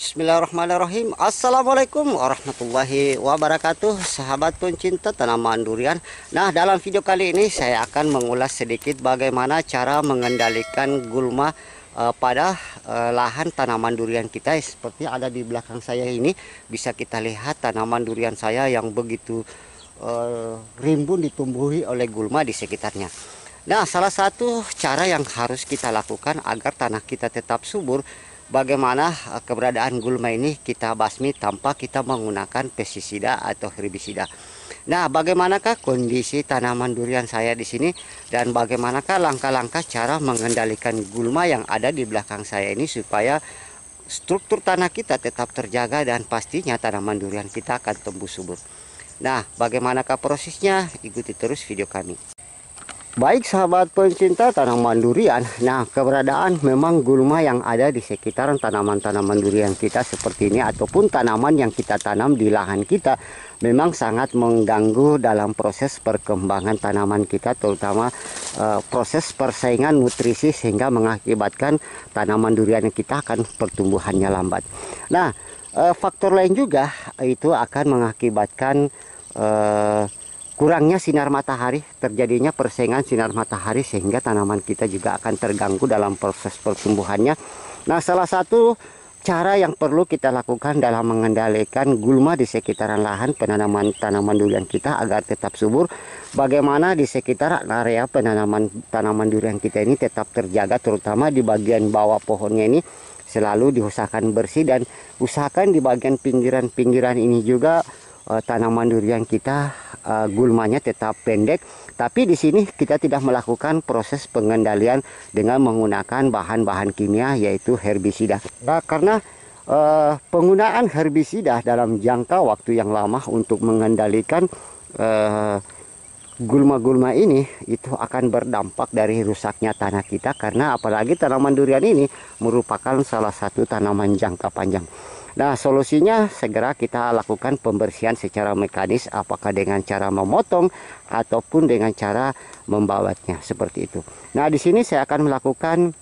Bismillahirrahmanirrahim. Assalamualaikum warahmatullahi wabarakatuh. Sahabat pencinta tanaman durian. Nah dalam video kali ini saya akan mengulas sedikit bagaimana cara mengendalikan gulma uh, pada uh, lahan tanaman durian kita. Seperti ada di belakang saya ini Bisa kita lihat tanaman durian saya yang begitu uh, rimbun ditumbuhi oleh gulma di sekitarnya. Nah salah satu cara yang harus kita lakukan agar tanah kita tetap subur bagaimana eh, keberadaan gulma ini kita basmi tanpa kita menggunakan pestisida atau herbisida. Nah, bagaimanakah kondisi tanaman durian saya di sini dan bagaimanakah langkah-langkah cara mengendalikan gulma yang ada di belakang saya ini supaya struktur tanah kita tetap terjaga dan pastinya tanaman durian kita akan tumbuh subur. Nah, bagaimanakah prosesnya? Ikuti terus video kami. Baik sahabat pencinta tanaman durian, nah keberadaan memang gulma yang ada di sekitaran tanaman-tanaman durian kita seperti ini ataupun tanaman yang kita tanam di lahan kita memang sangat mengganggu dalam proses perkembangan tanaman kita terutama uh, proses persaingan nutrisi sehingga mengakibatkan tanaman durian kita akan pertumbuhannya lambat. Nah, uh, faktor lain juga itu akan mengakibatkan uh, kurangnya sinar matahari, terjadinya persaingan sinar matahari sehingga tanaman kita juga akan terganggu dalam proses pertumbuhannya. Nah, salah satu cara yang perlu kita lakukan dalam mengendalikan gulma di sekitaran lahan penanaman tanaman durian kita agar tetap subur, bagaimana di sekitar area penanaman tanaman durian kita ini tetap terjaga terutama di bagian bawah pohonnya ini selalu diusahakan bersih dan usahakan di bagian pinggiran-pinggiran ini juga uh, tanaman durian kita uh, gulmanya tetap pendek. Tapi di sini kita tidak melakukan proses pengendalian dengan menggunakan bahan-bahan kimia yaitu herbisida. Nah, karena uh, penggunaan herbisida dalam jangka waktu yang lama untuk mengendalikan gulma-gulma ini itu akan berdampak dari rusaknya tanah kita. Karena apalagi tanaman durian ini merupakan salah satu tanaman jangka panjang. Nah, solusinya segera kita lakukan pembersihan secara mekanis apakah dengan cara memotong ataupun dengan cara membawatnya seperti itu. Nah, di sini saya akan melakukan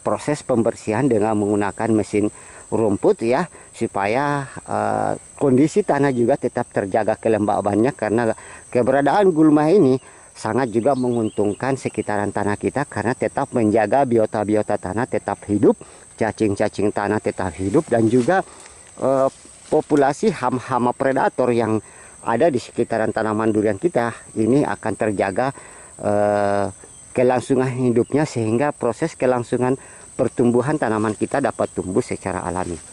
proses pembersihan dengan menggunakan mesin rumput ya supaya uh, kondisi tanah juga tetap terjaga kelembabannya karena keberadaan gulma ini sangat juga menguntungkan sekitaran tanah kita karena tetap menjaga biota-biota tanah tetap hidup cacing-cacing tanah tetap hidup dan juga eh, populasi hama-hama predator yang ada di sekitaran tanaman durian kita ini akan terjaga eh, kelangsungan hidupnya sehingga proses kelangsungan pertumbuhan tanaman kita dapat tumbuh secara alami.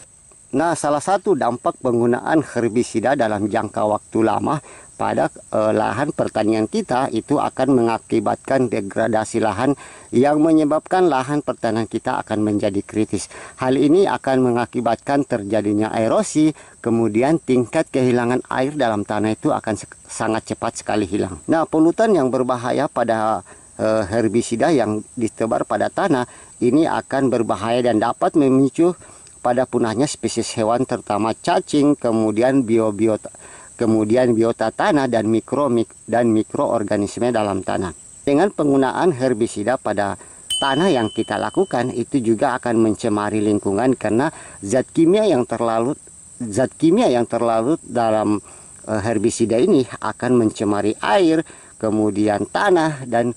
Nah, salah satu dampak penggunaan herbisida dalam jangka waktu lama pada eh, lahan pertanian kita itu akan mengakibatkan degradasi lahan yang menyebabkan lahan pertanian kita akan menjadi kritis. Hal ini akan mengakibatkan terjadinya erosi, kemudian tingkat kehilangan air dalam tanah itu akan sangat cepat sekali hilang. Nah, polutan yang berbahaya pada eh, herbisida yang ditebar pada tanah ini akan berbahaya dan dapat memicu pada punahnya spesies hewan terutama cacing, kemudian bio-biota kemudian biota tanah dan mikro dan mikroorganisme dalam tanah. Dengan penggunaan herbisida pada tanah yang kita lakukan itu juga akan mencemari lingkungan karena zat kimia yang terlalu zat kimia yang terlalu dalam eh, herbisida ini akan mencemari air, kemudian tanah dan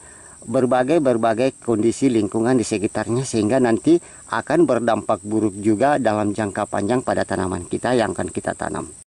berbagai-berbagai kondisi lingkungan di sekitarnya sehingga nanti akan berdampak buruk juga dalam jangka panjang pada tanaman kita yang akan kita tanam.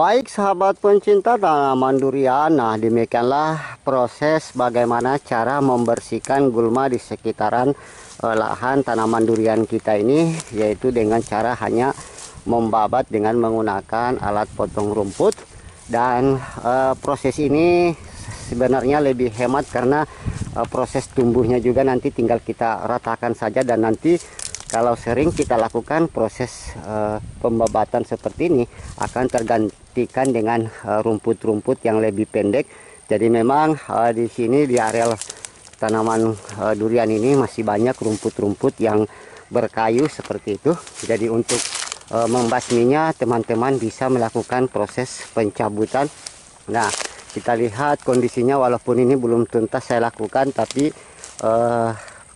Baik sahabat pencinta tanaman durian, nah demikianlah proses bagaimana cara membersihkan gulma di sekitaran eh, lahan tanaman durian kita ini yaitu dengan cara hanya membabat dengan menggunakan alat potong rumput. Dan eh, proses ini sebenarnya lebih hemat karena eh, proses tumbuhnya juga nanti tinggal kita ratakan saja dan nanti kalau sering kita lakukan proses uh, pembabatan seperti ini akan tergantikan dengan eh, rumput-rumput uh, yang lebih pendek. Jadi memang uh, di sini di area tanaman uh, durian ini masih banyak rumput-rumput yang berkayu seperti itu. Jadi untuk uh, membasminya teman-teman bisa melakukan proses pencabutan. Nah kita lihat kondisinya walaupun ini belum tuntas saya lakukan tapi uh,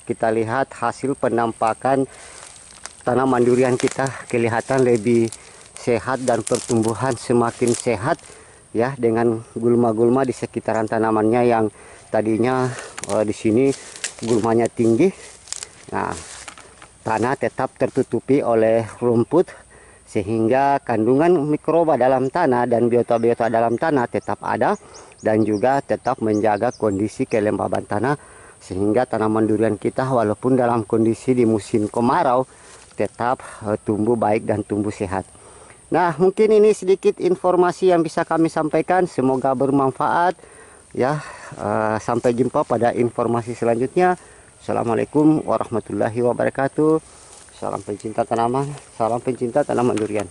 kita lihat hasil penampakan tanaman durian kita. Kelihatan lebih sehat dan pertumbuhan semakin sehat ya dengan gulma-gulma di sekitaran tanamannya yang tadinya uh, di sini gulmanya tinggi. Nah tanah tetap tertutupi oleh rumput sehingga kandungan mikroba dalam tanah dan biota-biota dalam tanah tetap ada dan juga tetap menjaga kondisi kelembaban tanah sehingga tanaman durian kita walaupun dalam kondisi di musim kemarau tetap uh, tumbuh baik dan tumbuh sehat. Nah, mungkin ini sedikit informasi yang bisa kami sampaikan. Semoga bermanfaat. Ya, uh, sampai jumpa pada informasi selanjutnya. Assalamualaikum warahmatullahi wabarakatuh. Salam pencinta tanaman, salam pencinta tanaman durian.